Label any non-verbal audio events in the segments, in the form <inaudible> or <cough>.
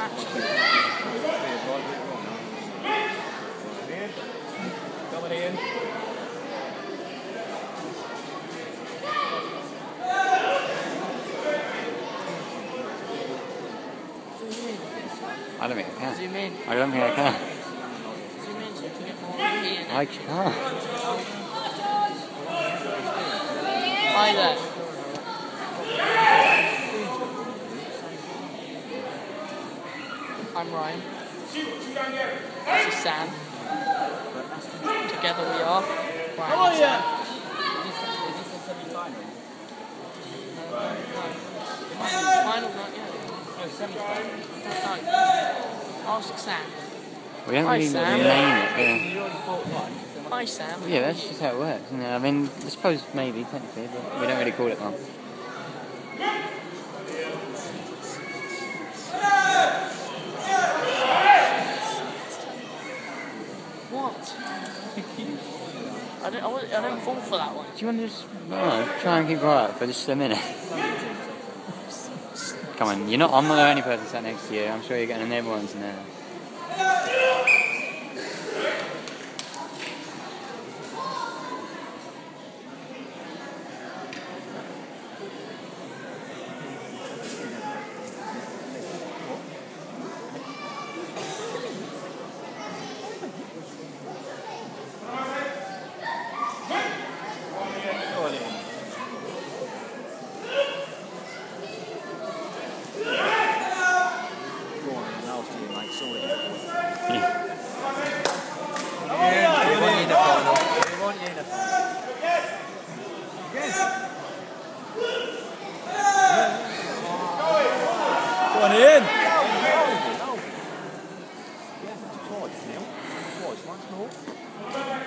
scratch. Coming in. I don't think I can. Zoom in. I don't think I can. Zoom in so you can get more of me. I can't. Hi there. I'm Ryan. This is Sam. Together we are. Ryan Oh and Sam. yeah. Final, not yet. No. Ask Sam. We don't Hi, really Sam. name it. Hi Sam. Yeah. yeah, that's just how it works. I mean, I suppose maybe technically, but we don't really call it one. What? <laughs> I don't, I, I don't fall for that one. Do you want to just oh, try and keep quiet for just a minute? <laughs> Come on, you're not. I'm not the only person sat next to you. I'm sure you're getting in everyone's now. Go on in. Go on in, last year, mate. Sort it out. Yeah. We want you in the final. We want you in the final. Go on in.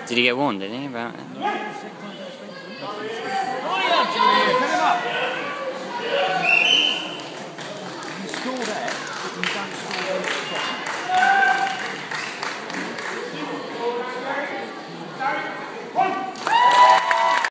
Did he get one, Did he about? Come up.